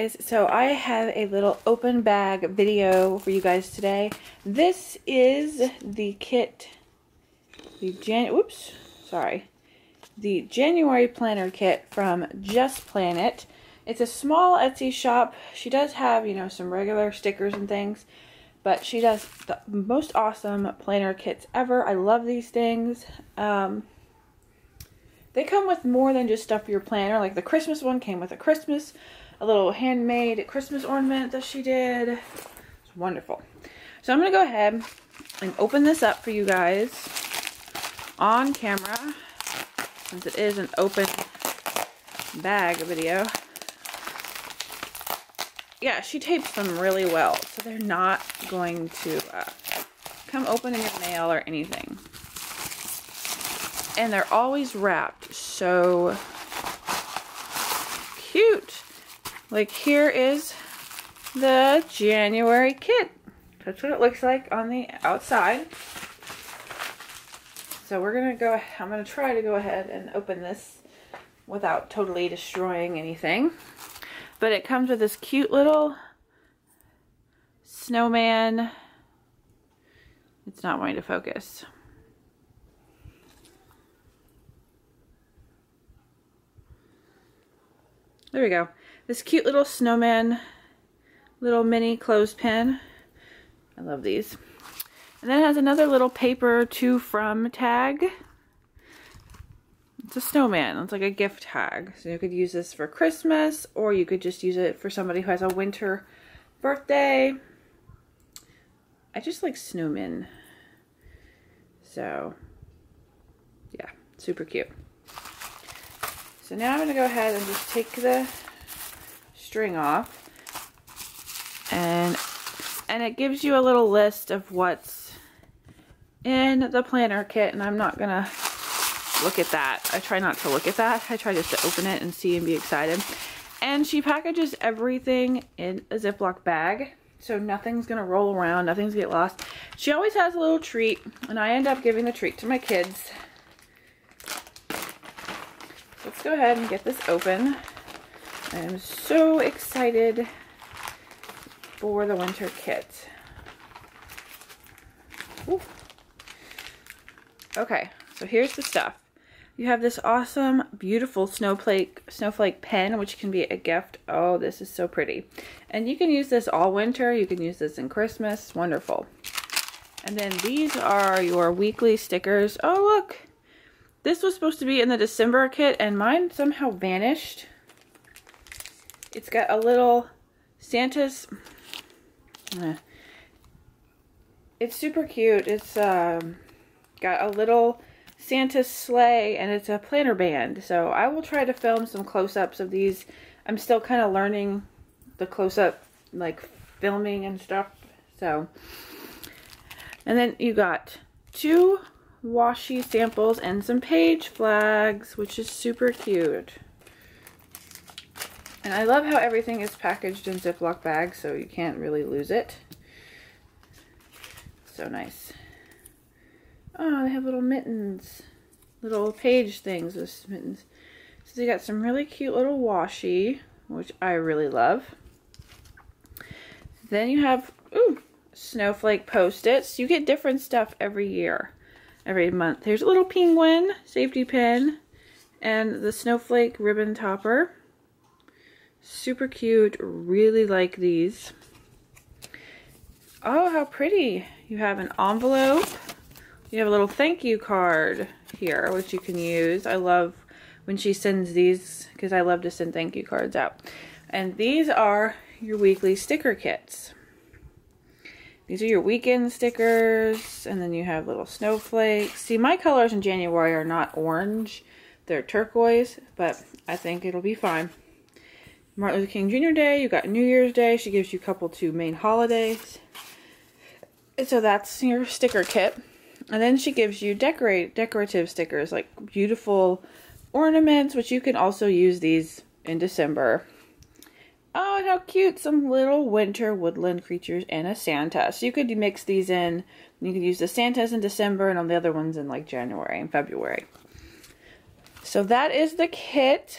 guys, so I have a little open bag video for you guys today. This is the kit, the Jan, sorry, the January planner kit from Just Plan It. It's a small Etsy shop. She does have, you know, some regular stickers and things, but she does the most awesome planner kits ever. I love these things. Um, they come with more than just stuff for your planner. Like the Christmas one came with a Christmas, a little handmade Christmas ornament that she did. It's wonderful. So I'm going to go ahead and open this up for you guys on camera since it is an open bag video. Yeah, she tapes them really well, so they're not going to uh, come open in your mail or anything and they're always wrapped so cute. Like here is the January kit. That's what it looks like on the outside. So we're gonna go, I'm gonna try to go ahead and open this without totally destroying anything. But it comes with this cute little snowman. It's not wanting to focus. There we go. This cute little snowman, little mini clothespin. I love these. And then it has another little paper to from tag. It's a snowman. It's like a gift tag. So you could use this for Christmas or you could just use it for somebody who has a winter birthday. I just like snowmen. So, yeah, super cute. So now I'm going to go ahead and just take the string off. And, and it gives you a little list of what's in the planner kit. And I'm not going to look at that. I try not to look at that. I try just to open it and see and be excited. And she packages everything in a Ziploc bag. So nothing's going to roll around. Nothing's to get lost. She always has a little treat. And I end up giving the treat to my kids. Let's go ahead and get this open. I am so excited for the winter kit. Ooh. Okay, so here's the stuff. You have this awesome, beautiful snowflake snowflake pen, which can be a gift. Oh, this is so pretty. And you can use this all winter. You can use this in Christmas. Wonderful. And then these are your weekly stickers. Oh, look. This was supposed to be in the December kit and mine somehow vanished. It's got a little Santa's... Eh. It's super cute. It's um, got a little Santa's sleigh and it's a planner band. So I will try to film some close-ups of these. I'm still kind of learning the close-up like filming and stuff. So, and then you got two washi samples and some page flags, which is super cute. And I love how everything is packaged in Ziploc bags so you can't really lose it. So nice. Oh, they have little mittens. Little page things with mittens. So they got some really cute little washi, which I really love. Then you have, ooh, snowflake post-its. You get different stuff every year every month. Here's a little penguin safety pin and the snowflake ribbon topper. Super cute. Really like these. Oh, how pretty. You have an envelope. You have a little thank you card here, which you can use. I love when she sends these because I love to send thank you cards out. And these are your weekly sticker kits. These are your weekend stickers, and then you have little snowflakes. See, my colors in January are not orange. They're turquoise, but I think it'll be fine. Martin Luther King Jr. Day, you got New Year's Day. She gives you a couple two main holidays. And so that's your sticker kit. And then she gives you decorate decorative stickers, like beautiful ornaments, which you can also use these in December How cute. Some little winter woodland creatures and a Santa. So you could mix these in. You could use the Santas in December and all the other ones in like January and February. So that is the kit.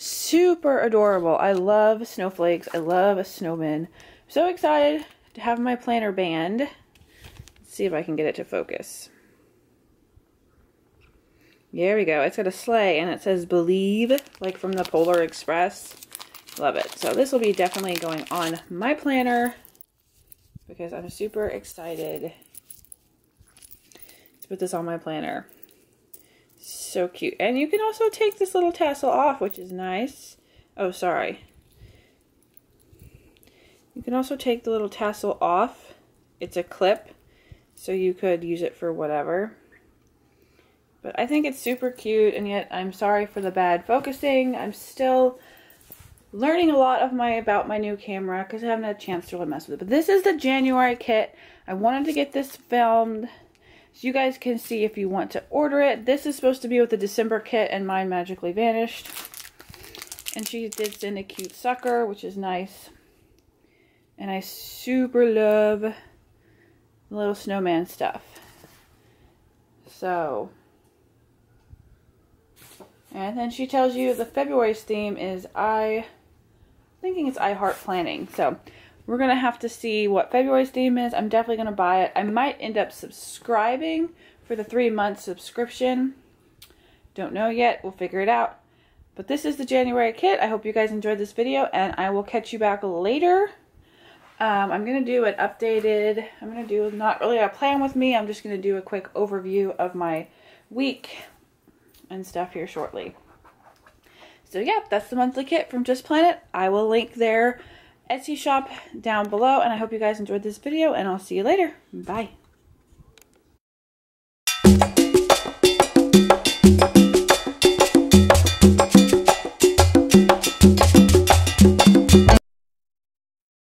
super adorable. I love snowflakes. I love a snowman. So excited to have my planner band. Let's see if I can get it to focus. There we go. It's got a sleigh and it says believe, like from the Polar Express. Love it. So this will be definitely going on my planner because I'm super excited to put this on my planner. So cute. And you can also take this little tassel off, which is nice. Oh, sorry. You can also take the little tassel off. It's a clip, so you could use it for whatever. But I think it's super cute, and yet I'm sorry for the bad focusing. I'm still learning a lot of my about my new camera because I haven't had a chance to really mess with it. But this is the January kit. I wanted to get this filmed so you guys can see if you want to order it. This is supposed to be with the December kit and mine magically vanished. And she did send a cute sucker, which is nice. And I super love little snowman stuff. So, and then she tells you the February's theme is I, thinking it's I Heart Planning. So we're going to have to see what February's theme is. I'm definitely going to buy it. I might end up subscribing for the three month subscription. Don't know yet. We'll figure it out. But this is the January kit. I hope you guys enjoyed this video and I will catch you back later. Um, I'm going to do an updated, I'm going to do not really a plan with me. I'm just going to do a quick overview of my week and stuff here shortly. So yeah, that's the monthly kit from Just Plan It. I will link their Etsy shop down below, and I hope you guys enjoyed this video, and I'll see you later. Bye.